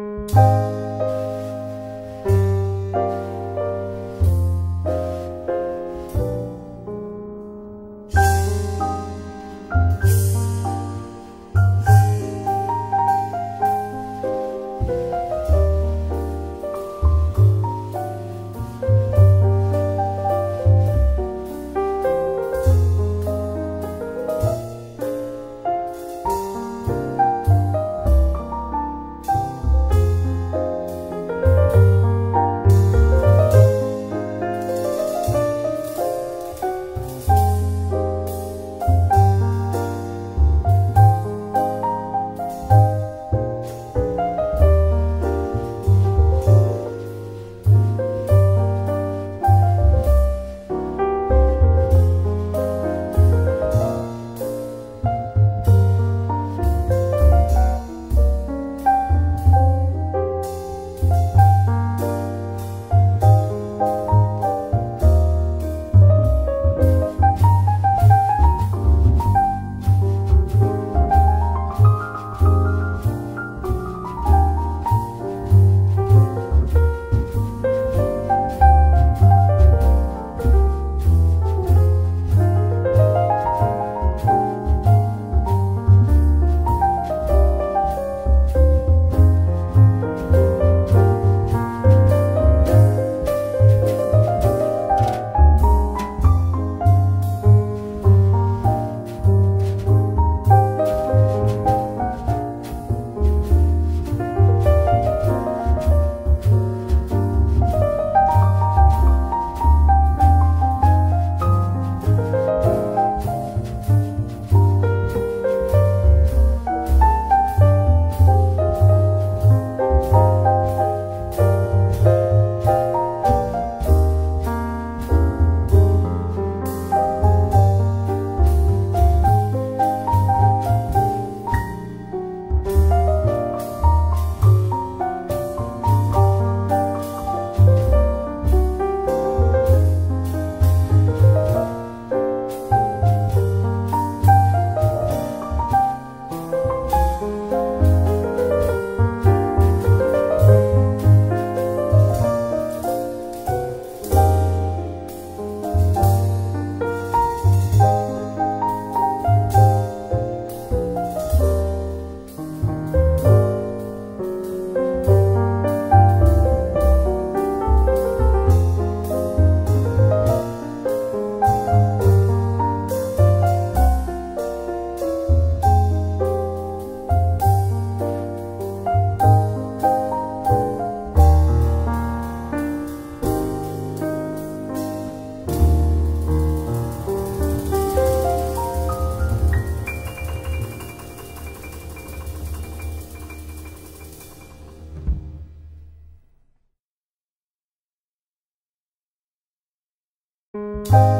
Música you